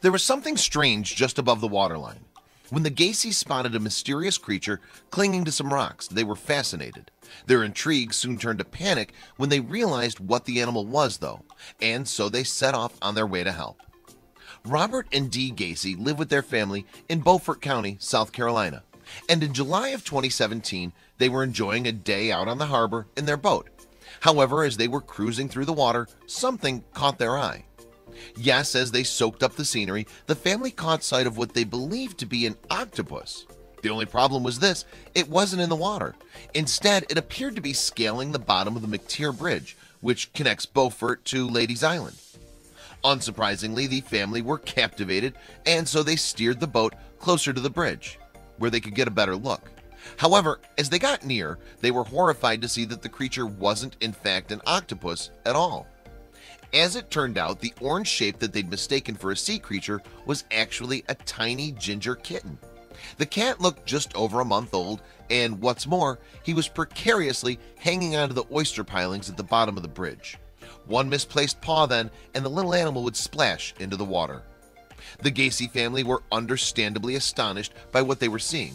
There was something strange just above the waterline. When the Gecy's spotted a mysterious creature clinging to some rocks, they were fascinated. Their intrigue soon turned to panic when they realized what the animal was, though, and so they set off on their way to help. Robert and Dee Gecy live with their family in Beaufort County, South Carolina, and in July of 2017, they were enjoying a day out on the harbor in their boat. However, as they were cruising through the water, something caught their eye. Yes, as they soaked up the scenery, the family caught sight of what they believed to be an octopus. The only problem was this, it wasn't in the water. Instead, it appeared to be scaling the bottom of the McTeer Bridge, which connects Beaufort to Lady's Island. Unsurprisingly, the family were captivated, and so they steered the boat closer to the bridge, where they could get a better look. However, as they got near, they were horrified to see that the creature wasn't in fact an octopus at all. As it turned out, the orange shape that they'd mistaken for a sea creature was actually a tiny ginger kitten. The cat looked just over a month old, and what's more, he was precariously hanging onto the oyster pilings at the bottom of the bridge. One misplaced paw then, and the little animal would splash into the water. The Gecy family were understandably astonished by what they were seeing.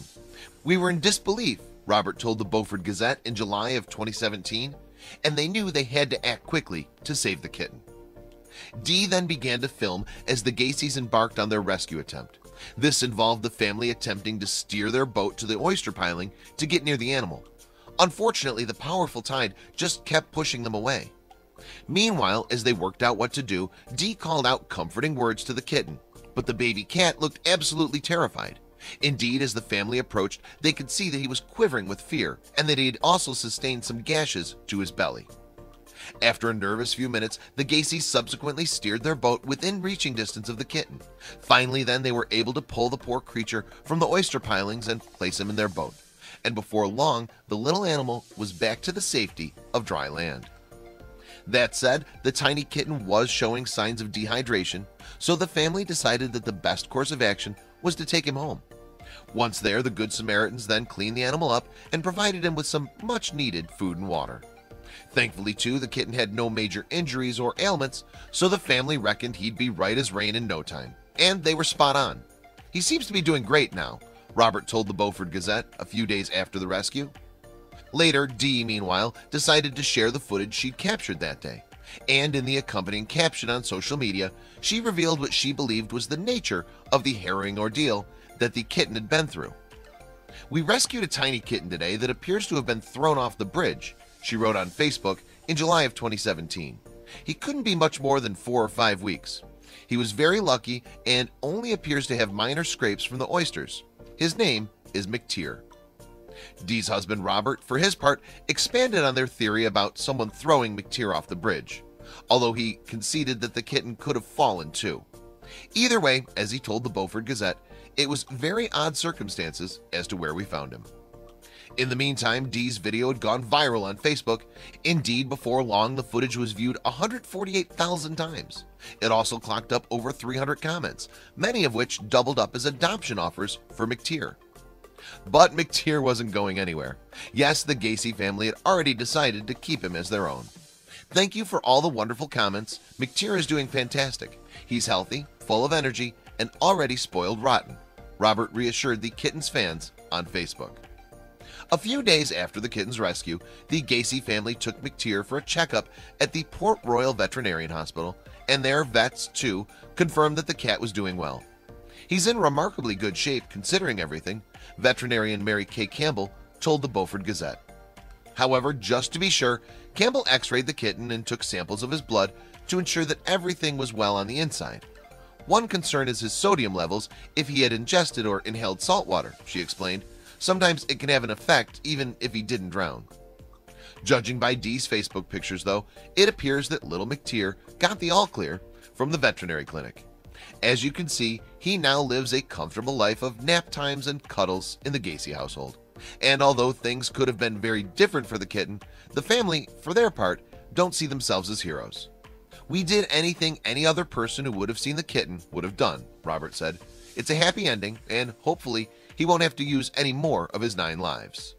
We were in disbelief, Robert told the Beaufort Gazette in July of 2017, and they knew they had to act quickly to save the kitten. Dee then began to film as the Gecys embarked on their rescue attempt. This involved the family attempting to steer their boat to the oyster piling to get near the animal. Unfortunately, the powerful tide just kept pushing them away. Meanwhile, as they worked out what to do, Dee called out comforting words to the kitten, but the baby cat looked absolutely terrified. Indeed, as the family approached, they could see that he was quivering with fear and that he had also sustained some gashes to his belly. After a nervous few minutes, the Gecys subsequently steered their boat within reaching distance of the kitten. Finally, then they were able to pull the poor creature from the oyster pilings and place him in their boat. And before long, the little animal was back to the safety of dry land. That said, the tiny kitten was showing signs of dehydration, so the family decided that the best course of action was to take him home. Once there, the Good Samaritans then cleaned the animal up and provided him with some much needed food and water. Thankfully, too, the kitten had no major injuries or ailments, so the family reckoned he'd be right as rain in no time. And they were spot on. He seems to be doing great now, Robert told the Beaufort Gazette a few days after the rescue. Later, Dee, meanwhile, decided to share the footage she'd captured that day. And in the accompanying caption on social media, she revealed what she believed was the nature of the harrowing ordeal that the kitten had been through. We rescued a tiny kitten today that appears to have been thrown off the bridge, she wrote on Facebook in July of 2017. He couldn't be much more than four or five weeks. He was very lucky and only appears to have minor scrapes from the oysters. His name is McTeer Dee's husband Robert, for his part, expanded on their theory about someone throwing McTeer off the bridge, although he conceded that the kitten could have fallen too. Either way, as he told the Beaufort Gazette, it was very odd circumstances as to where we found him. In the meantime, Dee's video had gone viral on Facebook. Indeed, before long, the footage was viewed 148,000 times. It also clocked up over 300 comments, many of which doubled up as adoption offers for McTeer. But McTeer wasn't going anywhere. Yes, the Gecy family had already decided to keep him as their own. Thank you for all the wonderful comments. McTeer is doing fantastic. He's healthy, full of energy, and already spoiled rotten. Robert reassured the kitten's fans on Facebook. A few days after the kitten's rescue, the Gacy family took McTeer for a checkup at the Port Royal Veterinarian Hospital, and their vets, too, confirmed that the cat was doing well. He's in remarkably good shape considering everything, veterinarian Mary Kay Campbell told the Beaufort Gazette. However, just to be sure, Campbell x-rayed the kitten and took samples of his blood to ensure that everything was well on the inside. One concern is his sodium levels if he had ingested or inhaled salt water, she explained. Sometimes it can have an effect even if he didn't drown. Judging by Dee's Facebook pictures, though, it appears that little McTeer got the all clear from the veterinary clinic. As you can see, he now lives a comfortable life of nap times and cuddles in the Gecy household. And although things could have been very different for the kitten, the family, for their part, don't see themselves as heroes. We did anything any other person who would have seen the kitten would have done, Robert said. It's a happy ending, and hopefully he won't have to use any more of his nine lives.